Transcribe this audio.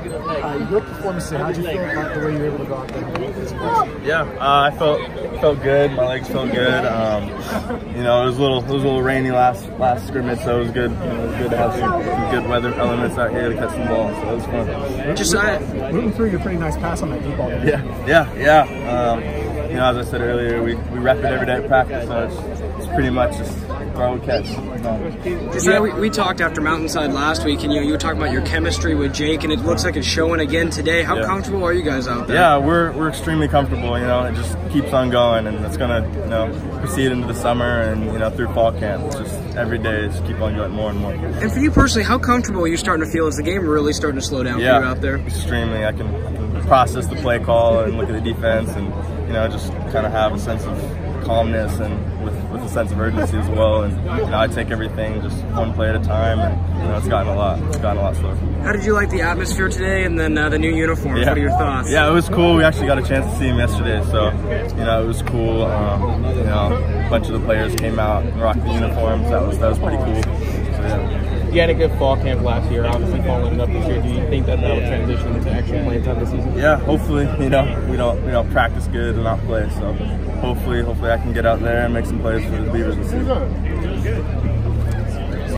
Columbus How did you feel about the way you were able to go out there? Yeah, uh, I felt felt good. My legs felt good. Um, you know, it was a little it was a little rainy last last scrimmage, so it was good. You know, it was good to have some, some, good weather elements out here to catch some balls. So it was fun. Just uh, rooting through your pretty nice pass on that deep ball. Yeah, yeah, yeah. Um, you know, as I said earlier, we, we rep it every day at practice, so it's, it's pretty much just throw catch. yeah, we, we, talked after Mountainside last week, and you know, you were talking about your chemistry with Jake, and it looks like it's showing again today. How yeah. comfortable are you guys out there? Yeah, we're, we're extremely comfortable. You know, it just keeps on going, and it's gonna you know proceed into the summer and you know through fall camp. It's just every day, just keep on going more and more. And for you personally, how comfortable are you starting to feel as the game really starting to slow down yeah, for you out there? Extremely. I can, I can process the play call and look at the defense, and you know just kind of have a sense of calmness and with, with a sense of urgency as well. And you know, I take everything just one play at a time, and you know, it's gotten a lot. It's gotten a lot slower. How did you like the atmosphere today, and then uh, the new uniforms? Yeah. What are your thoughts? Yeah, it was cool. We actually got a chance to see him yesterday, so you know, it was cool. Um, you know, a bunch of the players came out and rocked the uniforms. That was that was pretty cool. So, yeah you had a good fall camp last year, obviously following it up this year. Do you think that that will transition into actual playing time this season? Yeah, hopefully. You know, we don't we don't practice good and not play, so hopefully hopefully I can get out there and make some plays for the Beavers this season.